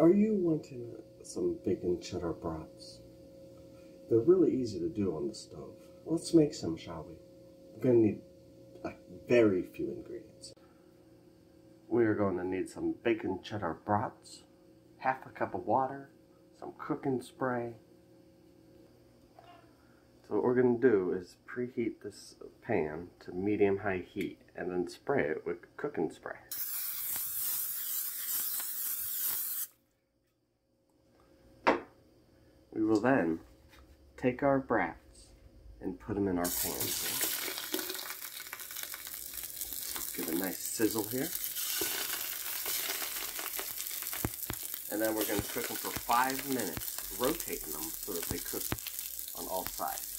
Are you wanting uh, some bacon cheddar brats? They're really easy to do on the stove. Let's make some, shall we? We're going to need a very few ingredients. We are going to need some bacon cheddar brats, half a cup of water, some cooking spray. So what we're going to do is preheat this pan to medium-high heat and then spray it with cooking spray. We will then take our brats and put them in our pan. Give a nice sizzle here. And then we're going to cook them for five minutes, rotating them so that they cook on all sides.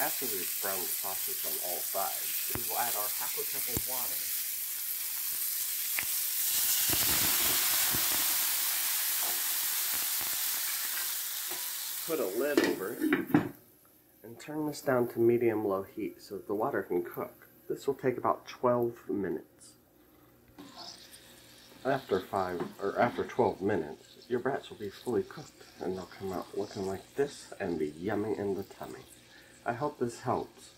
After we've browned the sausage on all sides, we will add our half a cup of water. Put a lid over it and turn this down to medium-low heat so the water can cook. This will take about 12 minutes. After five or after 12 minutes, your brats will be fully cooked and they'll come out looking like this and be yummy in the tummy. I hope this helps.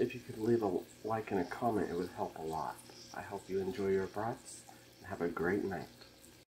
If you could leave a like and a comment, it would help a lot. I hope you enjoy your brats and have a great night.